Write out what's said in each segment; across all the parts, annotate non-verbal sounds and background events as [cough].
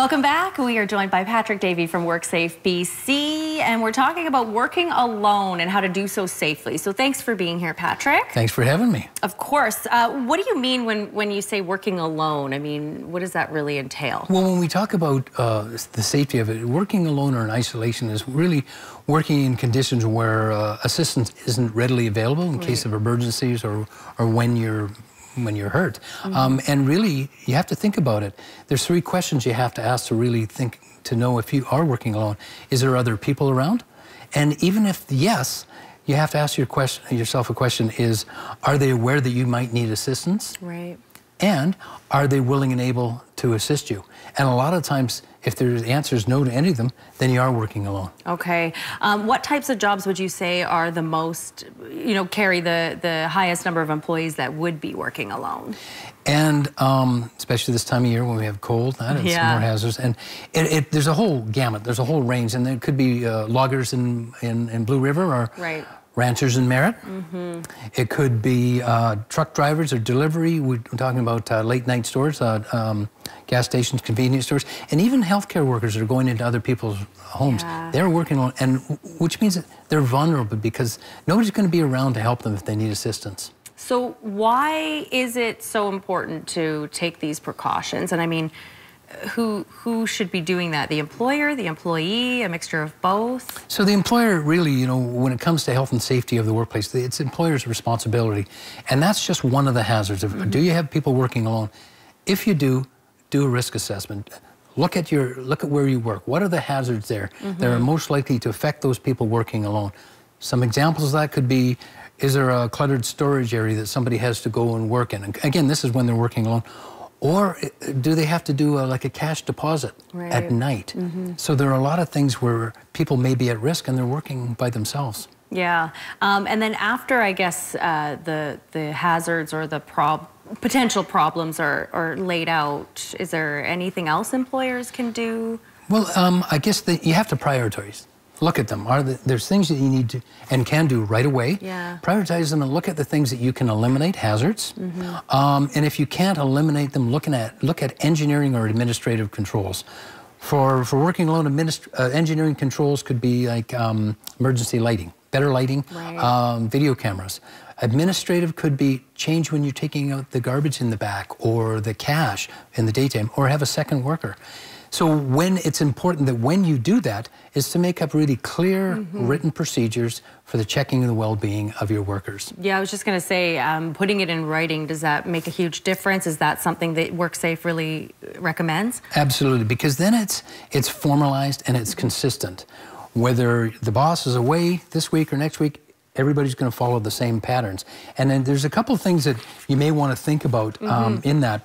Welcome back. We are joined by Patrick Davie from WorkSafe BC, and we're talking about working alone and how to do so safely. So thanks for being here, Patrick. Thanks for having me. Of course. Uh, what do you mean when, when you say working alone? I mean, what does that really entail? Well, when we talk about uh, the safety of it, working alone or in isolation is really working in conditions where uh, assistance isn't readily available in right. case of emergencies or, or when you're when you're hurt. Mm -hmm. um, and really, you have to think about it. There's three questions you have to ask to really think to know if you are working alone. Is there other people around? And even if yes, you have to ask your question, yourself a question: Is are they aware that you might need assistance? Right. And are they willing and able to assist you? And a lot of times, if the answer is no to any of them, then you are working alone. Okay. Um, what types of jobs would you say are the most, you know, carry the, the highest number of employees that would be working alone? And um, especially this time of year when we have cold, that is yeah. more hazards. And it, it, there's a whole gamut, there's a whole range. And there could be uh, loggers in, in, in Blue River or right ranchers in Merritt. Mm -hmm. It could be uh, truck drivers or delivery. We're talking about uh, late night stores, uh, um, gas stations, convenience stores, and even healthcare workers are going into other people's homes. Yeah. They're working on, and which means that they're vulnerable because nobody's going to be around to help them if they need assistance. So why is it so important to take these precautions? And I mean, who who should be doing that? The employer, the employee, a mixture of both? So the employer really, you know, when it comes to health and safety of the workplace, it's employer's responsibility. And that's just one of the hazards. Of, mm -hmm. Do you have people working alone? If you do, do a risk assessment. Look at your look at where you work. What are the hazards there mm -hmm. that are most likely to affect those people working alone? Some examples of that could be is there a cluttered storage area that somebody has to go and work in? And again, this is when they're working alone or do they have to do a, like a cash deposit right. at night? Mm -hmm. So there are a lot of things where people may be at risk and they're working by themselves. Yeah, um, and then after I guess uh, the the hazards or the prob potential problems are, are laid out, is there anything else employers can do? Well, um, I guess the, you have to prioritize look at them. Are the, there's things that you need to and can do right away. Yeah. Prioritize them and look at the things that you can eliminate hazards. Mm -hmm. um, and if you can't eliminate them, looking at look at engineering or administrative controls. For for working alone, uh, engineering controls could be like um, emergency lighting, better lighting, right. um, video cameras. Administrative could be change when you're taking out the garbage in the back or the cash in the daytime, or have a second worker. So when it's important that when you do that is to make up really clear mm -hmm. written procedures for the checking of the well-being of your workers. Yeah, I was just going to say, um, putting it in writing, does that make a huge difference? Is that something that WorkSafe really recommends? Absolutely, because then it's it's formalized and it's consistent. Whether the boss is away this week or next week, everybody's going to follow the same patterns. And then there's a couple of things that you may want to think about um, mm -hmm. in that.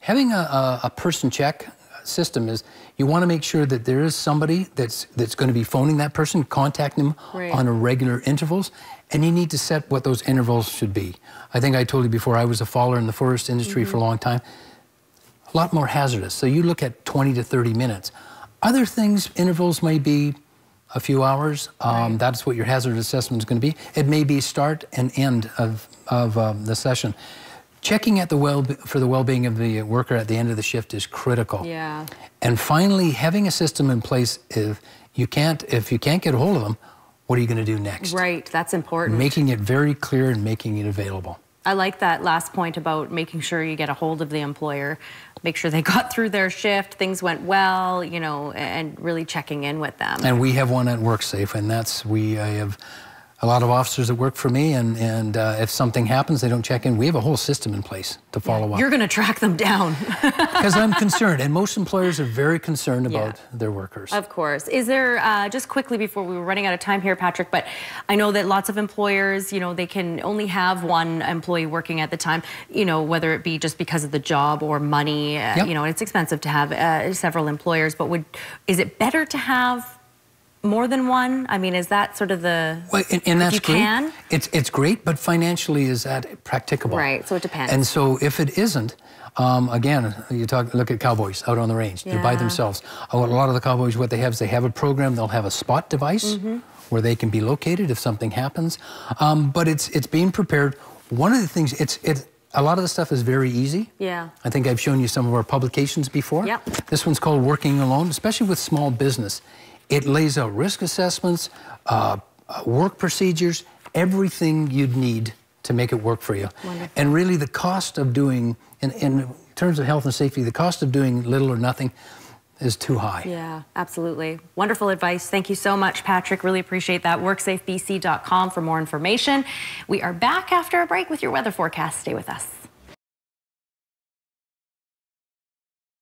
Having a, a, a person check system is you want to make sure that there is somebody that's that's going to be phoning that person, contacting them right. on a regular intervals, and you need to set what those intervals should be. I think I told you before I was a faller in the forest industry mm -hmm. for a long time. A lot more hazardous. So you look at 20 to 30 minutes. Other things, intervals may be a few hours. Um, right. That's what your hazard assessment is going to be. It may be start and end of, of um, the session checking at the well for the well-being of the worker at the end of the shift is critical. Yeah. And finally, having a system in place if you can't if you can't get a hold of them, what are you going to do next? Right, that's important. Making it very clear and making it available. I like that last point about making sure you get a hold of the employer, make sure they [laughs] got through their shift, things went well, you know, and really checking in with them. And we have one at WorkSafe, and that's we I have a lot of officers that work for me, and, and uh, if something happens, they don't check in. We have a whole system in place to follow yeah, up. You're going to track them down. [laughs] Because I'm concerned, and most employers are very concerned about yeah. their workers. Of course. Is there, uh, just quickly before we were running out of time here, Patrick, but I know that lots of employers, you know, they can only have one employee working at the time, you know, whether it be just because of the job or money, uh, yep. you know, it's expensive to have uh, several employers, but would, is it better to have more than one? I mean, is that sort of the well, and, and that's great. Can? It's it's great, but financially, is that practicable? Right. So it depends. And so if it isn't, um, again, you talk look at cowboys out on the range. Yeah. They're by themselves. A lot of the cowboys, what they have is they have a program. They'll have a spot device mm -hmm. where they can be located if something happens. Um, but it's it's being prepared. One of the things it's it a lot of the stuff is very easy. Yeah. I think I've shown you some of our publications before. Yep. This one's called Working Alone, especially with small business. It lays out risk assessments, uh, uh, work procedures, everything you'd need to make it work for you. Wonderful. And really, the cost of doing, in, in terms of health and safety, the cost of doing little or nothing is too high. Yeah, absolutely. Wonderful advice. Thank you so much, Patrick. Really appreciate that. WorksafeBC.com for more information. We are back after a break with your weather forecast. Stay with us.